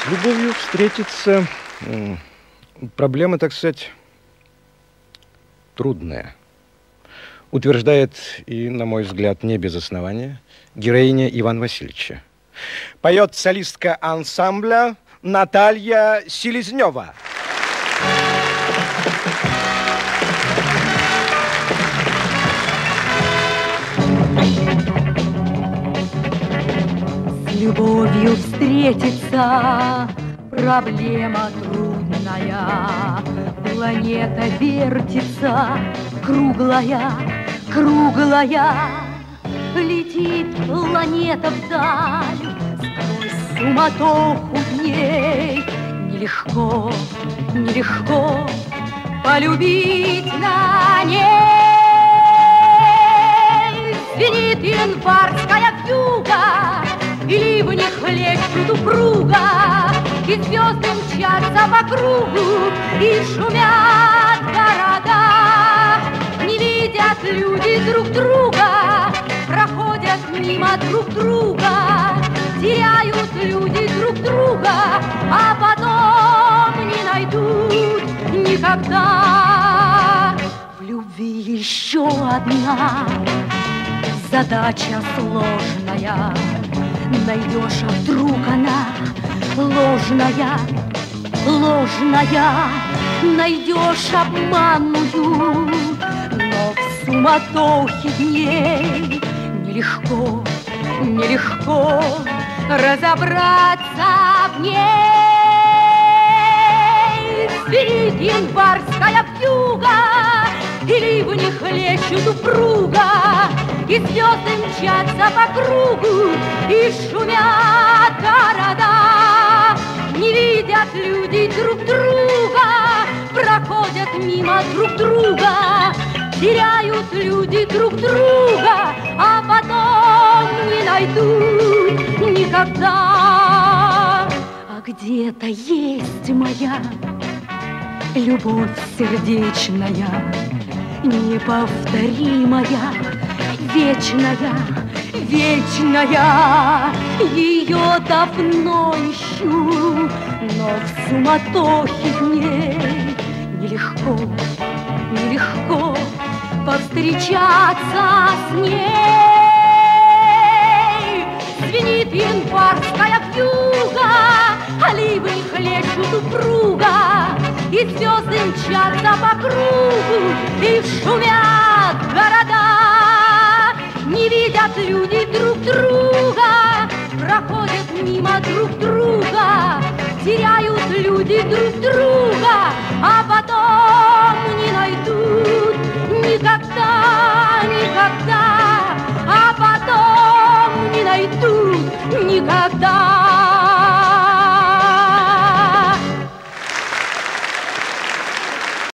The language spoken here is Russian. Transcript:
С любовью встретиться проблема, так сказать, трудная. Утверждает и, на мой взгляд, не без основания, героиня Ивана Васильевича. Поет солистка ансамбля Наталья Селезнева. С любовью встретиться проблема трудная. Планета вертится, круглая, круглая. Летит планета вдаль, сквозь суматоху дней. Нелегко, нелегко полюбить на ней. Звенит январская ливни хлещут упруга, И звезды мчатся по кругу, И шумят города. Не видят люди друг друга, Проходят мимо друг друга, Теряют люди друг друга, А потом не найдут никогда. В любви еще одна задача сложная. Найдешь, а вдруг она ложная, ложная. Найдешь обманную, но в суматохе дней Нелегко, нелегко разобраться в ней. Спит январская вьюга, И ливни хлещут упруга, И звезды мчатся по кругу, И шумят города. Не видят люди друг друга, Проходят мимо друг друга, Теряют люди друг друга, А потом не найдут никогда. А где-то есть моя любовь сердечная, неповторимая, вечная, вечная. Ее давно ищу, но в суматохе дней нелегко, нелегко повстречаться с ней. Звенит январская вьюга, ливни хлещут упруга, И звезды мчатся по кругу, И шумят города. Не видят люди друг друга, Проходят мимо друг друга, Теряют люди друг друга, А потом не найдут никогда, никогда, А потом не найдут никогда.